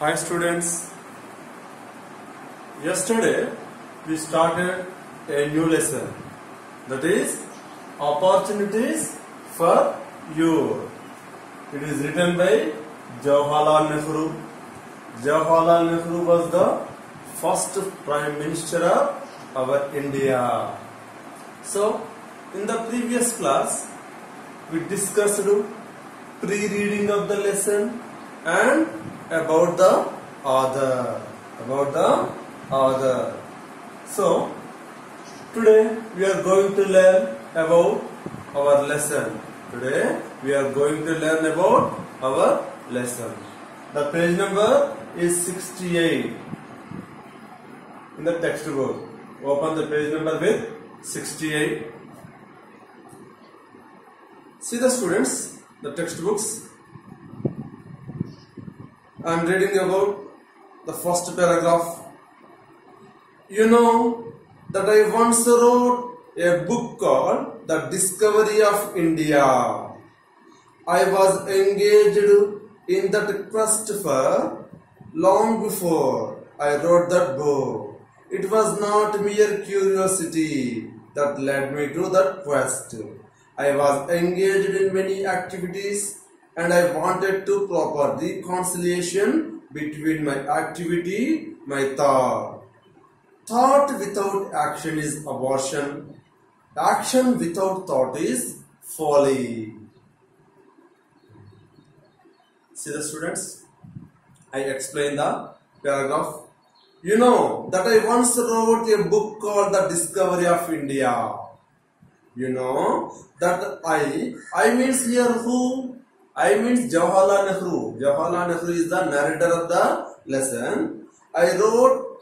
Hi students. Yesterday we started a new lesson that is opportunities for youth. It is written by Jawaharlal Nehru. Jawaharlal Nehru was the first prime minister of our India. So in the previous class we discussed pre-reading of the lesson and about the author about the author so today we are going to learn about our lesson. Today we are going to learn about our lesson. The page number is 68 in the textbook. Open the page number with 68 see the students the textbooks I am reading about the first paragraph. You know that I once wrote a book called The Discovery of India. I was engaged in that quest for long before I wrote that book. It was not mere curiosity that led me to that quest. I was engaged in many activities and I wanted to proper reconciliation between my activity, my thought. Thought without action is abortion. Action without thought is folly. See the students? I explain the paragraph. You know that I once wrote a book called The Discovery of India. You know that I, I means here who? I means Jawaharlal Nehru. Jawaharlal Nehru is the narrator of the lesson. I wrote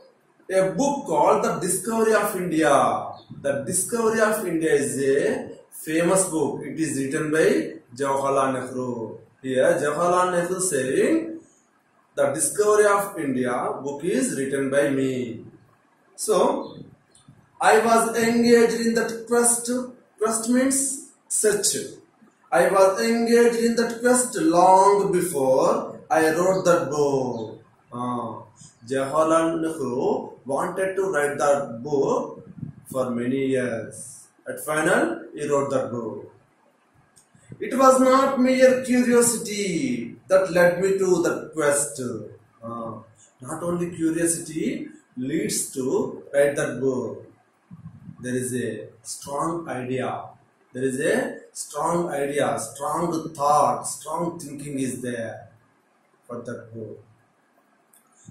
a book called The Discovery of India. The Discovery of India is a famous book. It is written by Jawaharlal Nehru. Here Jawaharlal Nehru saying The Discovery of India book is written by me. So I was engaged in that quest. Quest means search. I was engaged in that quest long before I wrote that book. Uh, Jawaharlal Nehru wanted to write that book for many years. At final, he wrote that book. It was not mere curiosity that led me to that quest. Uh, not only curiosity leads to write that book. There is a strong idea there is a strong idea, strong thought, strong thinking is there for that book.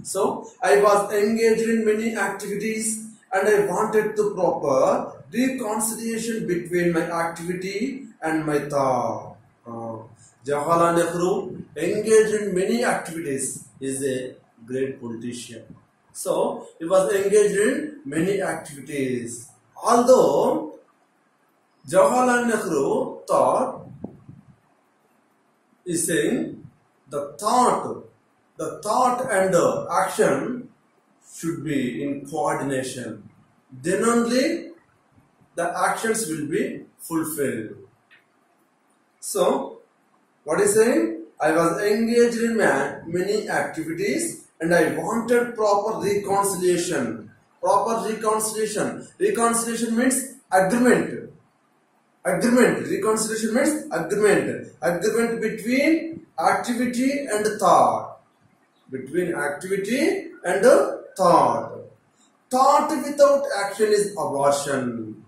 So I was engaged in many activities and I wanted to proper reconciliation between my activity and my thought. Uh, Jawaharlal Nehru engaged in many activities is a great politician. So he was engaged in many activities. Although Jawaharlal Nehru thought is saying the thought, the thought and the action should be in coordination. Then only the actions will be fulfilled. So, what is saying? I was engaged in many activities and I wanted proper reconciliation. Proper reconciliation. Reconciliation means agreement agreement reconciliation means agreement. Agreement between activity and thought. Between activity and thought. Thought without action is abortion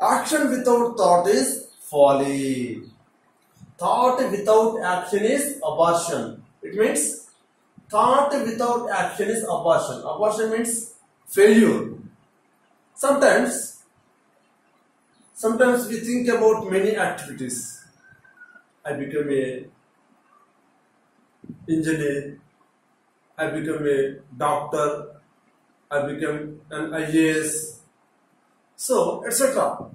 action without thought is folly. Thought without action is abortion it means thought without action is abortion abortion means failure. Sometimes Sometimes we think about many activities. I become a engineer. I become a doctor. I become an IAS. So, etc.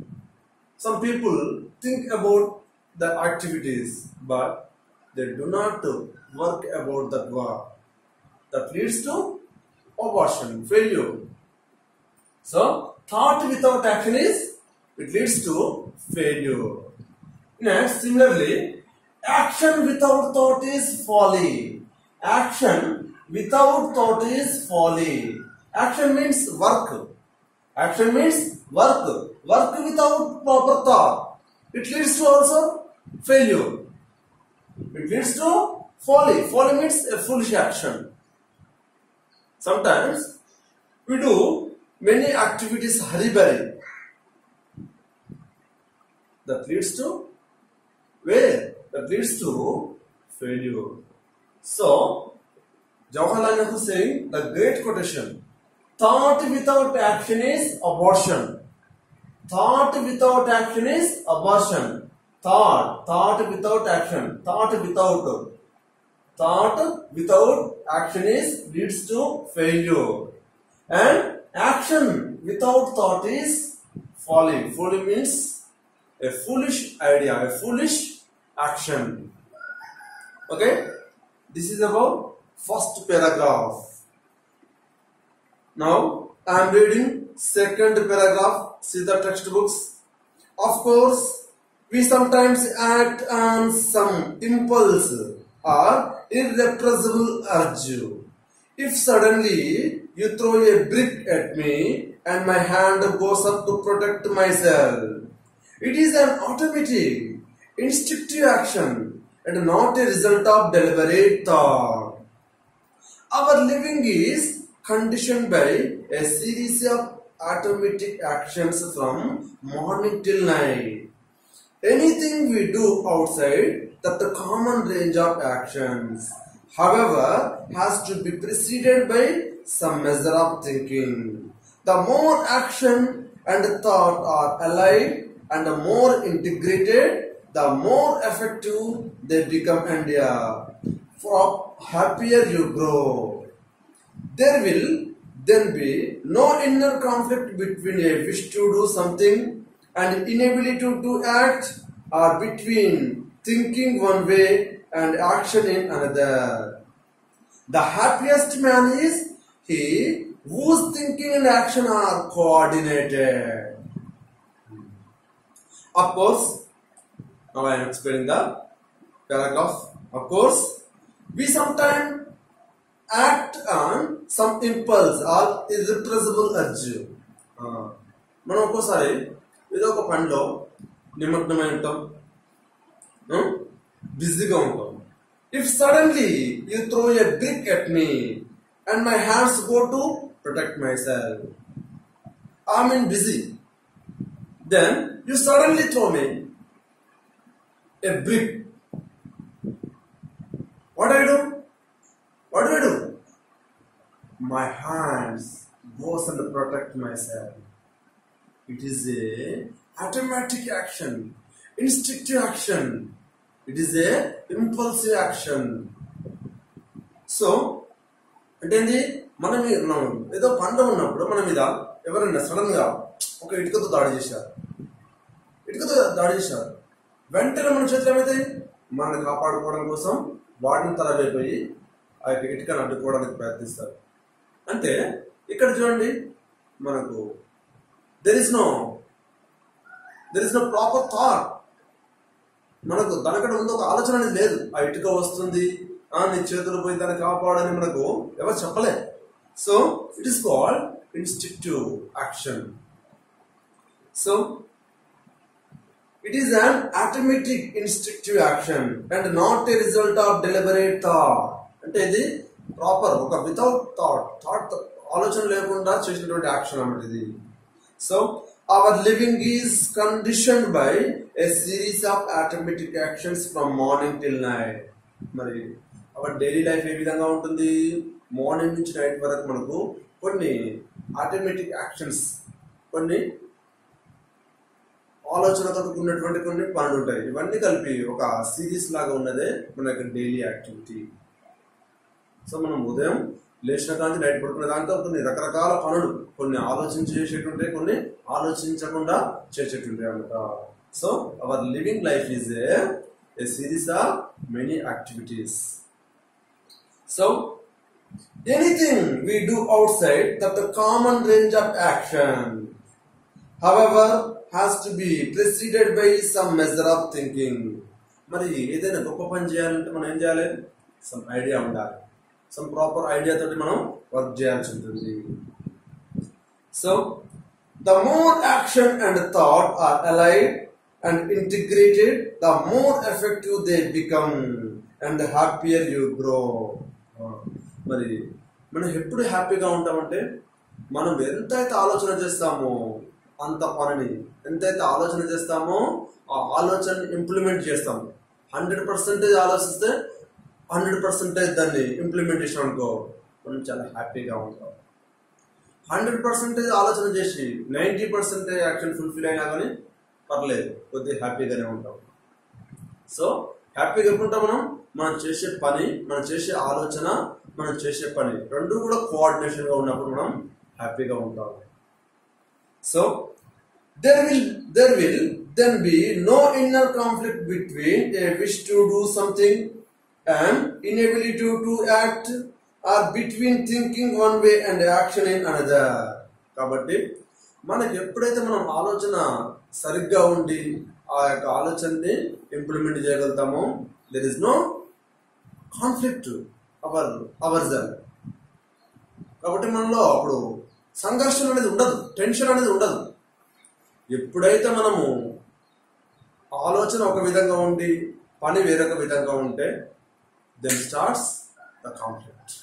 Some people think about the activities, but they do not work about that work. That leads to abortion, failure. So, thought without action is it leads to failure. Next, similarly, action without thought is folly. Action without thought is folly. Action means work. Action means work. Work without proper thought. It leads to also failure. It leads to folly. Folly means a foolish action. Sometimes we do many activities hurry-burry. That leads to where? That leads to failure. So, Jawaharlal Nehru saying the great quotation thought without action is abortion. Thought without action is abortion. Thought, thought without action, thought without, thought without action is leads to failure. And action without thought is folly. Folly means a foolish idea, a foolish action. Okay, this is about first paragraph. Now I am reading second paragraph. See the textbooks. Of course, we sometimes act on some impulse or irrepressible urge. If suddenly you throw a brick at me and my hand goes up to protect myself, it is an automatic, instinctive action and not a result of deliberate thought. Our living is conditioned by a series of automatic actions from morning till night. Anything we do outside that the common range of actions, however, has to be preceded by some measure of thinking. The more action and thought are allied and the more integrated, the more effective they become and for happier you grow. There will then be no inner conflict between a wish to do something and inability to, to act or between thinking one way and action in another. The happiest man is he whose thinking and action are coordinated. Of course, now I am explaining the paragraph. Of course, we sometimes act on some impulse or irrepressible urge. ఆ, మనం ఒక్కోసారి ఏదో ఒక పనిలో నిమగ్నమై ఉంటాం బిజీగా ఉంటాం if suddenly you throw a brick at me and my hands go to protect myself I mean busy then you suddenly throw me a brick what I do What do I do? My hands goes and protect myself. It is a automatic action, instinctive action. It is a impulsive action. So అంటే ఏంది మనం ఈ- మనం ఏదో పంట ఉన్నప్పుడు మన మీద ఎవరైనా సడన్ గా ఒక ఇటుకతో దాడి చేశారు. ఇటుకతో దాడి చేశారు. వెంటనే మన చేతులు ఏమైతాయి మనల్ని కాపాడుకోవడం కోసం వాటిని తలవైపోయి ఆ యొక్క ఇటుకను అడ్డుకోవడానికి ప్రయత్నిస్తారు. అంటే ఇక్కడ చూడండి మనకు there is no there is no proper thought మనకు దానికంటే ముందు ఒక ఆలోచన అనేది లేదు. ఆ ఇటుక వస్తుంది ఆ నీ చేతులు పోయి దాన్ని కాపాడని మనకు ఎవరు చెప్పలే. So it is called instinctive action so It is an automatic instinctive action and not a result of deliberate thought. అంటే ఇది ప్రాపర్ ఒక వితౌట్ థాట్ థాట్ ఆలోచన లేకుండా చేసినటువంటి యాక్షన్ అన్నమాట ఇది. So our living is condition by a series of automatic actions from morning till night మరి our daily life ఏ విధంగా ఉంటుంది? మార్నింగ్ నుంచి నైట్ వరకు మనకు కొన్ని ఆటోమేటిక్ యాక్షన్స్ కొన్ని ఆలోచనతో ఉన్నటువంటి కొన్ని పనులు ఉంటాయి ఇవన్నీ కలిపి ఒక సిరీస్ లాగా ఉన్నదే మన యొక్క డైలీ యాక్టివిటీ సో మనం ఉదయం లేచిన కాంతి నైట్ పడుకునే దాంతో కొన్ని రకరకాల పనులు కొన్ని ఆలోచించి చేసేటుంటాయి కొన్ని ఆలోచించకుండా చేసేటుంటాయి అనమాట so our living life is a series of many activities so anything we do outside that the common range of action however has to be preceded by some measure of thinking మరి ఏదైనా గొప్ప పని చేయాలంటే మనం ఏం చేయాలి? Some idea ఉండాలి. Some proper idea తోటి మనం వర్క్ చేయాల్సి ఉంటుంది. So the more action and thought are allied and integrated the more effective they become and happier you grow మరి మనం ఎప్పుడు హ్యాపీగా ఉంటామంటే మనం ఎంతైతే ఆలోచన చేస్తామో అంత పనిని ఎంతైతే ఆలోచన చేస్తామో ఆ ఆలోచన ఇంప్లిమెంట్ చేస్తాము హండ్రెడ్ పర్సెంటేజ్ ఆలోచిస్తే హండ్రెడ్ పర్సెంటేజ్ దాన్ని ఇంప్లిమెంట్ చేసాం అనుకో మనం చాలా హ్యాపీగా ఉంటాం. హండ్రెడ్ పర్సెంటేజ్ ఆలోచన చేసి నైంటీ పర్సెంటేజ్ యాక్షన్ ఫుల్ఫిల్ అయినా కానీ పర్లేదు కొద్దిగా హ్యాపీగానే ఉంటాం. సో హ్యాపీగా ఎప్పుడుంటాం మనం? మనం చేసే పని మనం చేసే ఆలోచన మనం చేసే పని రెండు కూడా కోఆర్డినేషన్గా ఉన్నప్పుడు మనం హ్యాపీగా ఉంటాం. So there will there will then be no inner conflict between a wish to do something and inability to act or between thinking one way and action in another కాబట్టి మనకి ఎప్పుడైతే మనం ఆలోచన సరిగ్గా ఉండి ఆ యొక్క ఆలోచనని implement చేయగలుగుతామో there is no conflict our aversion కాబట్టి మనలో అప్పుడు సంఘర్షణ అనేది ఉండదు టెన్షన్ అనేది ఉండదు. ఎప్పుడైతే మనము ఆలోచన ఒక విధంగా ఉండి పని వేరొక విధంగా ఉంటే దెన్ స్టార్ట్స్ ద కాన్ఫ్లిక్ట్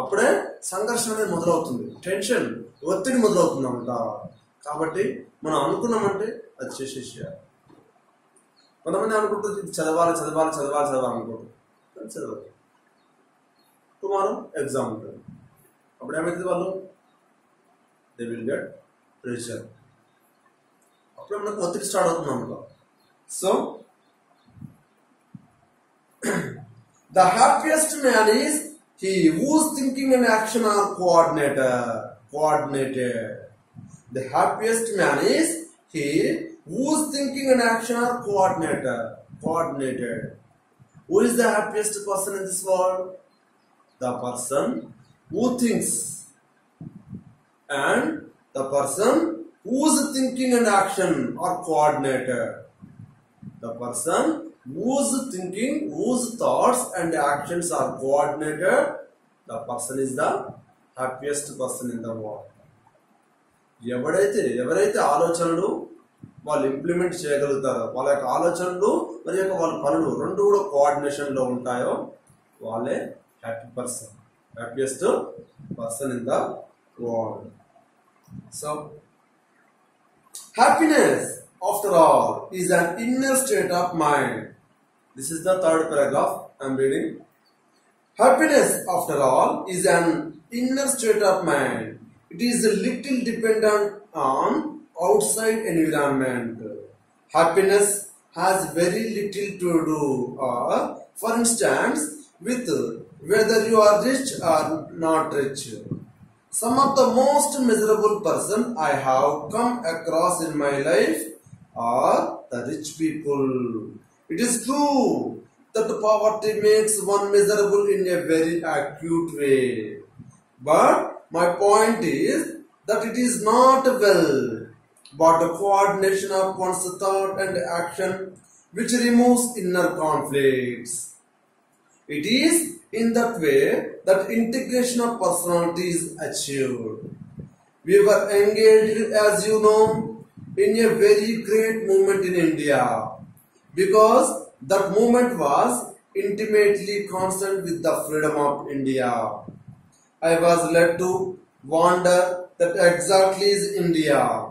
అప్పుడే సంఘర్షణ అనేది మొదలవుతుంది టెన్షన్ ఒత్తిడి మొదలవుతుంది అంట కాబట్టి మనం అనుకున్నామంటే అది చేసేసేయాలి. కొంతమంది అనుకుంటుంది చదవాలి చదవాలి చదవాలి చదవాలి అనుకుంటుంది చదవాలి టుమారో ఎగ్జామ్ ఉంటుంది. అప్పుడు ఏమవుతుంది వాళ్ళు దే విల్ గెట్ ప్రెషర్ అప్పుడు మనకు ఒత్తిడి స్టార్ట్ అవుతుంది అనుకో so the happiest man is he whose thinking and action are coordinator coordinated the happiest man is he whose thinking and action are coordinator coordinated who is the happiest person in this world the person who thinks and the person whose thinking and action are coordinated. The person whose thinking, whose thoughts and actions are coordinated, the person is the happiest person in the world. ఎవడైతే ఎవరైతే ఆలోచనలు వాళ్ళు implement చేయగలుగుతారో వాళ్ళ యొక్క ఆలోచనలు మరి యొక్క వాళ్ళ పనులు రెండు కూడా కోఆర్డినేషన్లో ఉంటాయో వాళ్ళే happy person Happiest person in the world. So, happiness, after all, is an inner state of mind. This is the third paragraph I am reading. Happiness, after all, is an inner state of mind. It is little dependent on outside environment. Happiness has very little to do, uh, for instance, with whether you are rich or not rich. Some of the most miserable person I have come across in my life are the rich people. It is true that poverty makes one miserable in a very acute way. But my point is that it is not well, but a coordination of one's thought and action which removes inner conflicts. It is in that way that integration of personality is achieved. We were engaged, as you know, in a very great movement in India because that movement was intimately concerned with the freedom of India. I was led to wonder that exactly is India.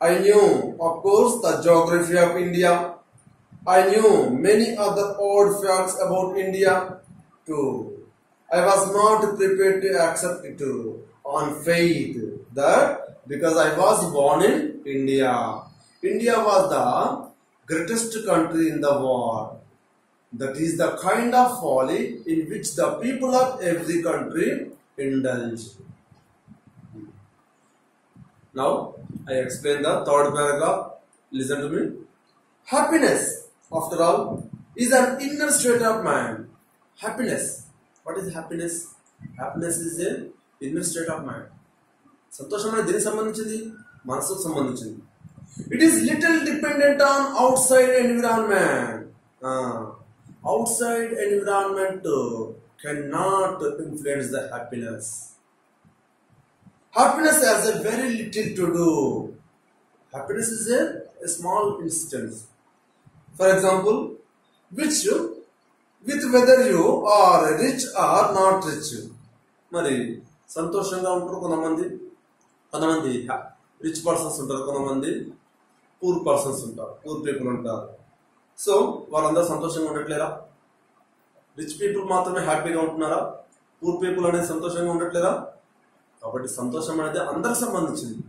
I knew, of course, the geography of India. I knew many other odd facts about India too. I was not prepared to accept it on faith that because I was born in India, India was the greatest country in the world. That is the kind of folly in which the people of every country indulge. Now, I explain the third paragraph. Listen to me. Happiness, after all, is an inner state of mind Happiness. What is happiness? Happiness is an inner state of mind. సంతోషం అనేది దేనికి సంబంధించింది మనసుకు సంబంధించింది it is little dependent on out side environment out side environment cannot influence the happiness. Happiness has a very little to do. Happiness is a, a small instance. For example, which With whether you are rich or not rich. మరి సంతోషంగా ఉంటారు కొంతమంది కొంతమంది rich persons ఉంటారు కొంతమంది poor persons ఉంటారు poor people ఉంటారు. So వాళ్ళందరూ సంతోషంగా ఉండట్లేరా? రిచ్ పీపుల్ మాత్రమే హ్యాపీగా ఉంటున్నారా? పూర్ పీపుల్ అనేది సంతోషంగా ఉండట్లేదా? కాబట్టి సంతోషం అనేది అందరికి సంబంధించింది.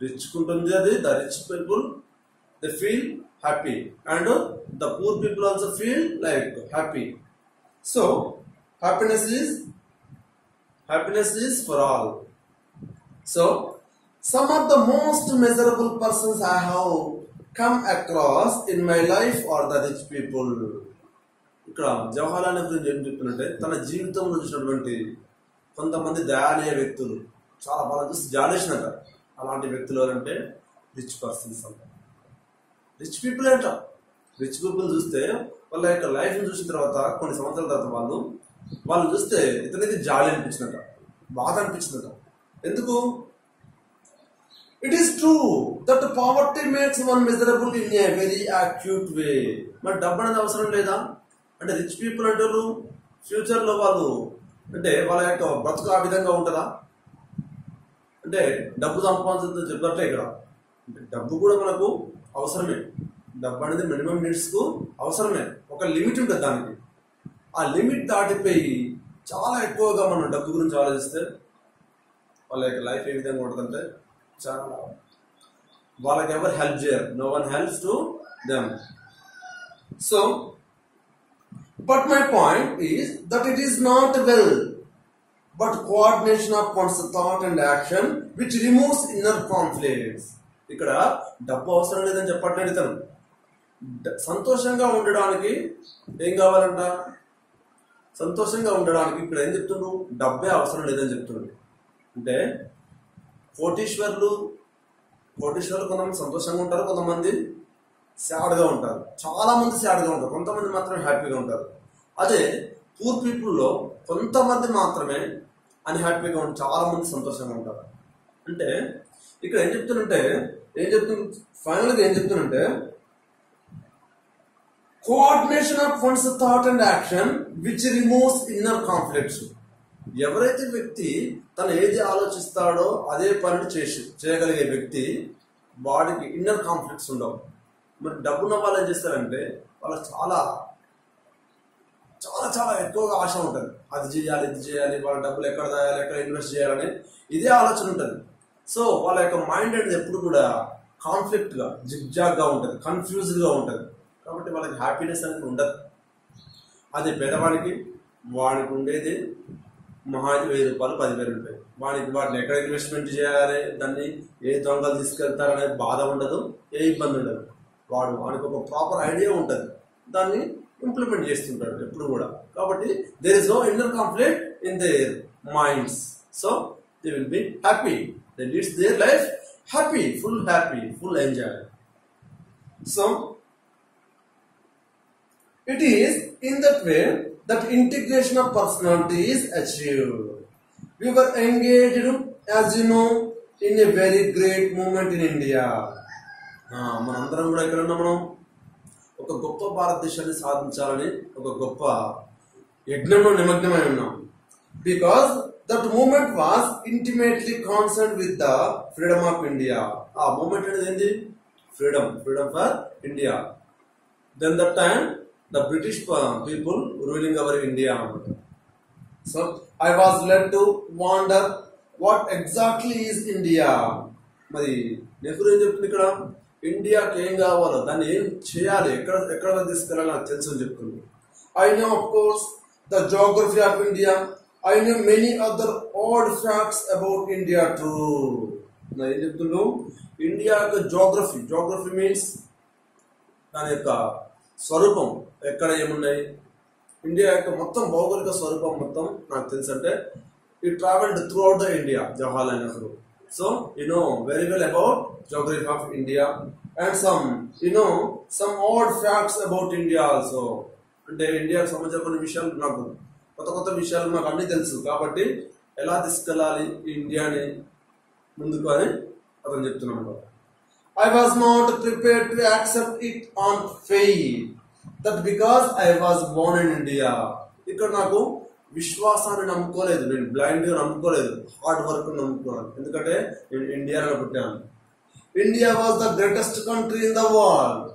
రిచ్ ఉంటుంది అది the rich people the feel happy and the poor people also feel like happy. So happiness is happiness is for all. So some of the most miserable persons I have come across in my life are the rich people. ఇక్కడ జవహర్లాల్ నెహ్రూ ఏం చెప్తున్నట్టే తన జీవితంలో చూసినటువంటి కొంతమంది దయానీయ వ్యక్తులు చాలా బాగా చూసి జాడేసినట అలాంటి వ్యక్తులు ఎవరంటే రిచ్ పర్సన్స్ అంట రిచ్ పీపుల్ అంటారు రిచ్ పీపుల్ చూస్తే వాళ్ళ యొక్క లైఫ్ చూసిన తర్వాత కొన్ని సంవత్సరాల తర్వాత వాళ్ళు వాళ్ళు చూస్తే ఇతనికి జాలి అనిపించినట బాధ అనిపించిందట. ఎందుకు? It is true that poverty makes one miserable in a very acute way మరి డబ్బు అనేది అవసరం లేదా? అంటే రిచ్ పీపుల్ అంటారు ఫ్యూచర్లో వాళ్ళు అంటే వాళ్ళ యొక్క బ్రతుకు ఆ విధంగా ఉంటుందా? అంటే డబ్బు సంపాదించడం చెప్పినట్లే ఇక్కడ. అంటే డబ్బు కూడా మనకు అవసరమే. డబ్బు అనేది మినిమం నీడ్స్కు అవసరమే ఒక లిమిట్ ఉంటుంది దానికి. ఆ లిమిట్ దాటిపోయి చాలా ఎక్కువగా మనం డబ్బు గురించి ఆలోచిస్తే వాళ్ళ యొక్క లైఫ్ ఏ విధంగా ఉంటుందంటే చాలా వాళ్ళకి ఎవరు హెల్ప్ చేయరు. No one helps to them. So but my point is that it is not well. But coordination of one's thought and action which removes inner conflicts. ఇక్కడ డబ్బు అవసరం లేదని చెప్పట్లేదు తను సంతోషంగా ఉండడానికి ఏం కావాలంట? సంతోషంగా ఉండడానికి ఇక్కడ ఏం చెప్తుండ్రు? డబ్బే అవసరం లేదని చెప్తుండ్రు. అంటే కోటీశ్వర్లు కోటీశ్వర్లు కొంతమంది సంతోషంగా ఉంటారు కొంతమంది సాడ్గా ఉంటారు. చాలామంది సాడ్గా ఉంటారు. కొంతమంది మాత్రమే హ్యాపీగా ఉంటారు. అదే పూర్ పీపుల్లో కొంతమంది మాత్రమే అన్హ్యాపీగా ఉంటారు చాలామంది సంతోషంగా ఉంటారు. అంటే ఇక్కడ ఏం చెప్తున్నంటే ఏం చెప్తున్న ఫైనల్గా ఏం చెప్తున్నంటే coordination of one's thought and action which removes inner conflicts ఎవరైతే వ్యక్తి తను ఏది ఆలోచిస్తాడో అదే పనిని చేసి చేయగలిగే వ్యక్తి వాడికి ఇన్నర్ కాన్ఫ్లిక్ట్స్ ఉండవు. మరి డబ్బున్న వాళ్ళు ఏం చేస్తారంటే వాళ్ళకి చాలా చాలా చాలా ఎక్కువగా ఆశ ఉంటుంది. అది చేయాలి ఇది చేయాలి వాళ్ళ డబ్బులు ఎక్కడ దాయాలి ఎక్కడ ఇన్వెస్ట్ చేయాలని ఇదే ఆలోచన ఉంటుంది. సో వాళ్ళ యొక్క మైండ్ అనేది ఎప్పుడు కూడా కాన్ఫ్లిక్ట్గా జిగ్జాగ్గా ఉంటుంది కన్ఫ్యూజ్డ్గా ఉంటుంది. కాబట్టి వాళ్ళకి హ్యాపీనెస్ అనేది ఉండదు. అది పేదవాడికి వాడికి ఉండేది మహా వెయ్యి రూపాయలు పదివేలు ఉంటాయి. వాడికి వాటిని ఎక్కడ ఇన్వెస్ట్మెంట్ చేయాలి దాన్ని ఏ దొంగలు తీసుకెళ్తారనే బాధ ఉండదు ఏ ఇబ్బంది ఉండదు. వాడు వాడికి ఒక ప్రాపర్ ఐడియా ఉంటుంది. దాన్ని ఇంప్లిమెంట్ చేస్తుంటాడు ఎప్పుడు కూడా. కాబట్టి there is no inner conflict in their minds so they will be happy they leads their life happy full happy full enjoy so it is in that way that integration of personality is achieved. We were engaged, as you know, in a very great movement in మనందరం కూడా ఎక్కడ మనం ఒక గొప్ప భారతదేశాన్ని సాధించాలని ఒక గొప్ప యజ్ఞంలో నిమగ్నమై ఉన్నాం because that movement was intimately concern with the freedom of India ఆ మూమెంట్ అనేది ఏంటి freedom freedom for India then that time the british uh, people ruling our india so i was led to wonder what exactly is india మరి నెహ్రూ ఏం చెప్తుంది ఇక్కడ ఇండియాకి ఏం కావాలో దాన్ని ఏం చేయాలి ఎక్కడ ఎక్కడ తీసుకెళ్ళాలి నాకు తెలుసు అని చెప్తుంది I no of course the geography of India I know many other add facts about India too ఏం చెప్తున్నావు ఇండియా యొక్క జోగ్రఫీ జోగ్రఫీ మీన్స్ దాని యొక్క స్వరూపం ఎక్కడ ఏమున్నాయి? ఇండియా యొక్క మొత్తం భౌగోళిక స్వరూపం మొత్తం నాకు తెలుసు అంటే ఈ travelled throughout the India Jawaharlal Nehru. So you know very well about geography of India and some you know some odd facts about India also అంటే ఇండియాకు సంబంధించిన కొన్ని విషయాలు నాకు కొత్త కొత్త విషయాలు నాకు అన్ని తెలుసు. కాబట్టి ఎలా తీసుకెళ్ళాలి ఈ ఇండియాని ముందుకు అని అతను చెప్తున్నాడు I was not prepare to accept it on faith. That because I was born in India ఇక్కడ నాకు విశ్వాసాన్ని నమ్ముకోలేదు. నేను బ్లైండ్ నమ్ముకోలేదు. హార్డ్ వర్క్ నమ్ముకున్నాను ఎందుకంటే నేను ఇండియాలో పుట్టాను. India was the greatest country in the world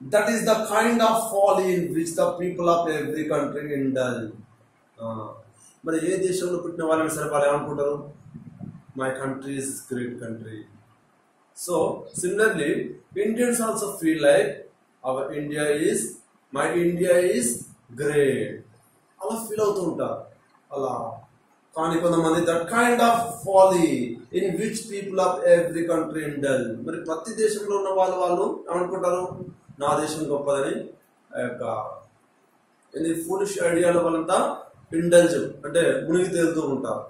that is the kind of fall in which the people of every country indulge మరి ఏ దేశంలో పుట్టిన వాళ్ళని సరే వాళ్ళు ఏమనుకుంటారు? My country is great country so similarly, Indians also feel like our India is my India is great. అలా feel అవుతూ ఉంటారు. అలా. కానీ కొంతమంది that kind of folly in which people of every country indulge మరి ప్రతి దేశంలో ఉన్న వాళ్ళు వాళ్ళు ఏమనుకుంటారు? నా దేశం గొప్పదని ఆ యొక్క ఇది ఫూలిష్ ఐడియాలో వాళ్ళంతా ఇండల్జ్ అంటే మునిగి తేలుతూ ఉంటారు.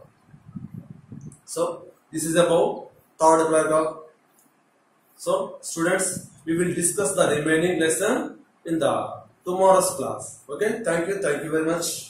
So this is about third paragraph So, students, we will discuss the remaining lesson in the tomorrow's class. Okay, thank you, thank you very much.